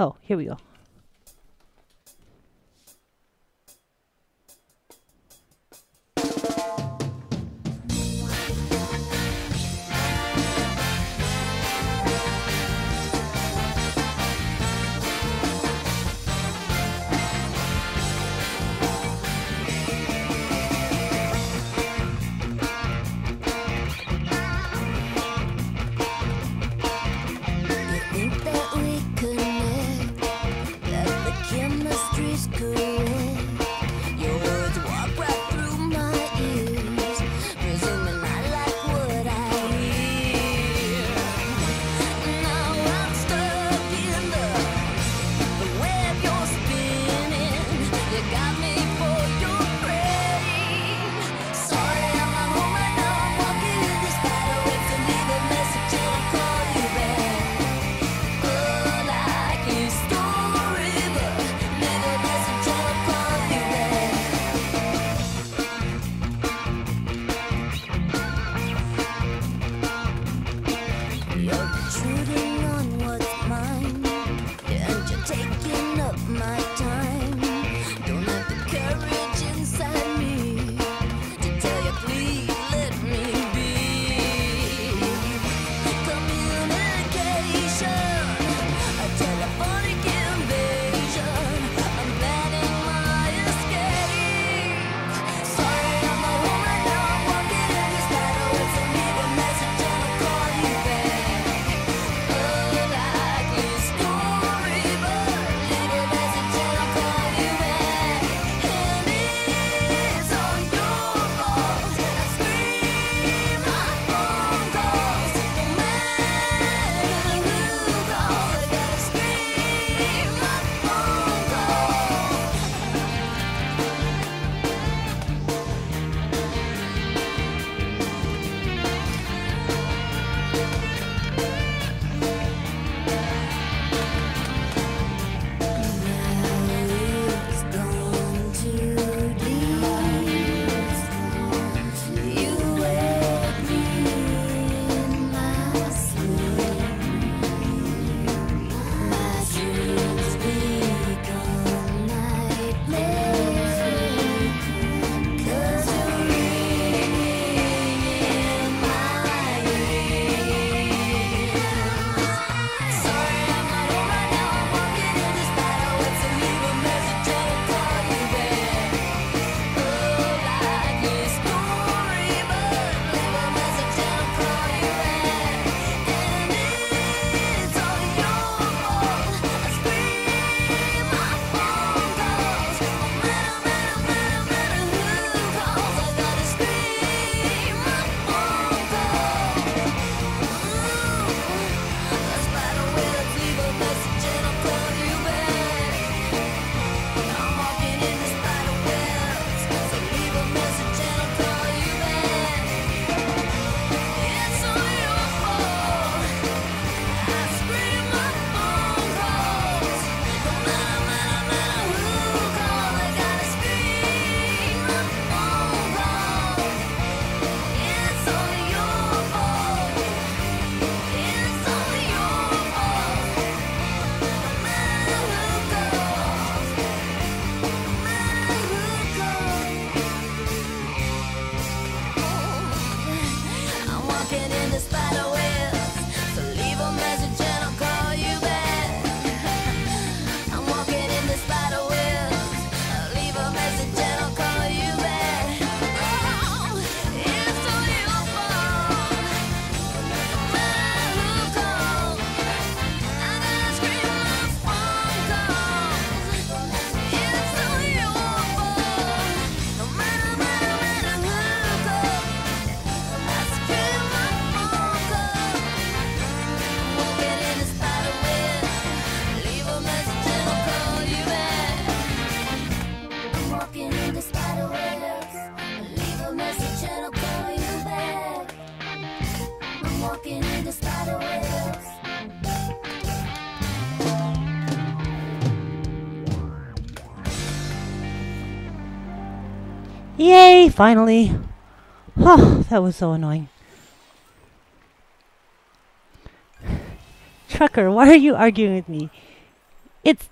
Oh, here we go. my time. Yay, finally. Oh, that was so annoying. Trucker, why are you arguing with me? It's